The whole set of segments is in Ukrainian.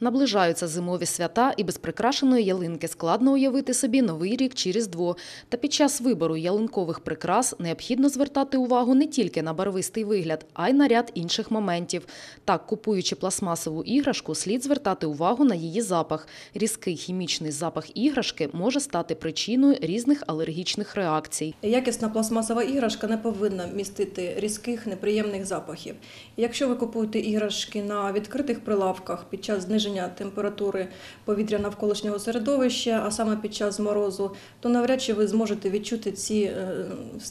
Наближаються зимові свята, і без прикрашеної ялинки складно уявити собі новий рік чи Різдво. Та під час вибору ялинкових прикрас необхідно звертати увагу не тільки на барвистий вигляд, а й на ряд інших моментів. Так, купуючи пластмасову іграшку, слід звертати увагу на її запах. Різкий хімічний запах іграшки може стати причиною різних алергічних реакцій. Якісна пластмасова іграшка не повинна містити різких неприємних запахів. Якщо ви купуєте іграшки на відкритих прилавках під час зниження температури повітря навколишнього середовища, а саме під час морозу, то навряд чи ви зможете відчути ці е,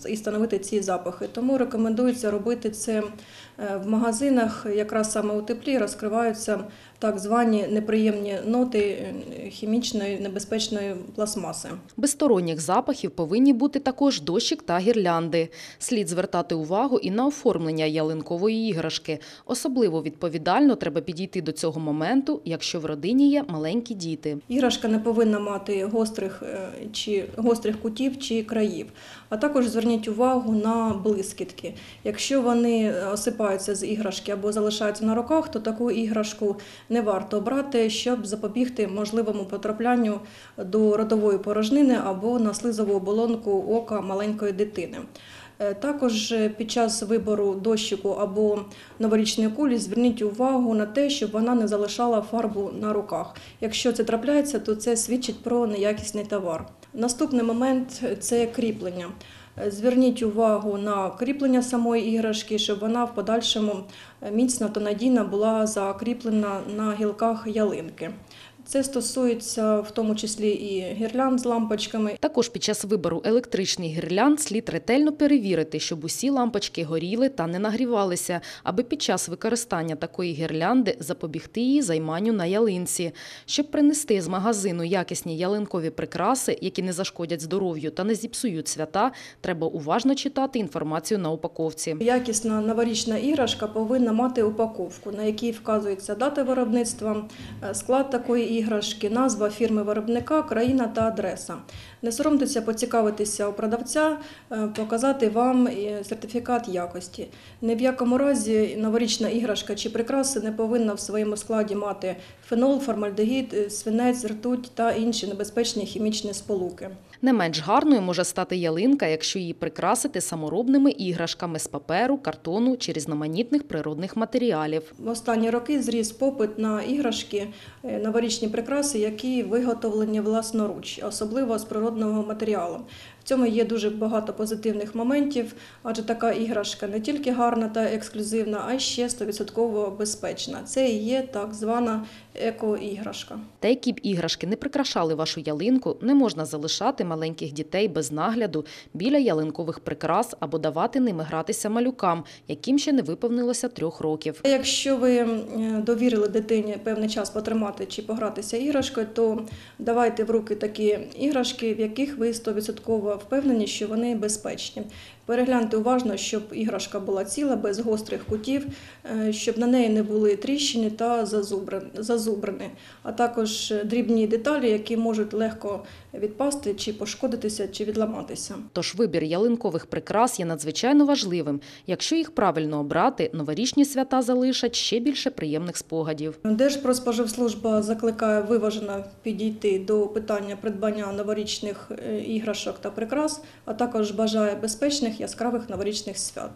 і встановити ці запахи. Тому рекомендується робити це е, в магазинах, якраз саме у теплі розкриваються так звані неприємні ноти е, хімічної небезпечної пластмаси. Без сторонніх запахів повинні бути також дощик та гірлянди. Слід звертати увагу і на оформлення ялинкової іграшки. Особливо відповідально треба підійти до цього моменту, якщо в родині є маленькі діти. Іграшка не повинна мати гострих е, чи гострих кутів чи країв. А також зверніть увагу на блискітки. Якщо вони осипаються з іграшки або залишаються на руках, то таку іграшку не варто брати, щоб запобігти можливому потраплянню до ротової порожнини або на слизову оболонку ока маленької дитини. Е, Також під час вибору дощику або новорічної кулі зверніть увагу на те, щоб вона не залишала фарбу на руках. Якщо це трапляється, то це свідчить про неякісний товар. Наступний момент це кріплення. Е, Зверніть увагу на кріплення самої іграшки, щоб вона в подальшому міцно та надійно була закріплена на гілках ялинки. Це стосується в тому числі і гірлянд з лампочками, Також під час вибору електричних гірлянд слід ретельно перевірити, щоб усі лампочки горіли та не нагрівалися, аби під час використання такої гірлянди запобігти її займанню на ялинці. Щоб принести з магазину якісні ялинкові прикраси, які не зашкодять здоров'ю та не зіпсують свята, треба уважно читати інформацію на упаковці. Якісна новорічна іграшка повинна мати упаковку, на якій вказується дата виробництва, е, склад такої іграшки, назва фірми виробника, країна та адреса. Не соромтеся поцікавитися у продавця, е, показати вам е, сертифікат якості. Ні в якому разі новорічна іграшка чи прикраси не повинна в своєму складі мати фенол, формальдегід, е, свинець, ртуть та інші небезпечні хімічні сполуки. Не менш гарною може стати ялинка, якщо її прикрасити саморобними іграшками з паперу, картону чи різноманітних природних матеріалів. В останні роки зріс попит на іграшки, новорічні прикраси, які виготовлені власноруч, особливо з природного матеріалу. В цьому є дуже багато позитивних моментів, адже така іграшка не тільки гарна та ексклюзивна, а й ще 100% безпечна. Це і є так звана еко-іграшка. Та які б іграшки не прикрашали вашу ялинку, не можна залишати маленьких дітей без нагляду біля ялинкових прикрас або давати ними гратися малюкам, яким ще не виповнилося трьох років. Якщо ви довірили дитині певний час потримати чи погратися іграшкою, то давайте в руки такі іграшки, в яких ви 100% впевнені, що вони безпечні. Перегляньте уважно, щоб іграшка була ціла, без гострих кутів, е, щоб на неї не були тріщини та зазубри- зазубрини, а також дрібні деталі, які можуть легко відпасти чи пошкодитися, чи відламатися. Тож вибір ялинкових прикрас є надзвичайно важливим. Якщо їх правильно обрати, новорічні свята залишать ще більше приємних спогадів. Держпродспоживслужба закликає виважено підійти до питання придбання новорічних е, іграшок та прикрас, а також бажає безпечних яскравих новорічних свят.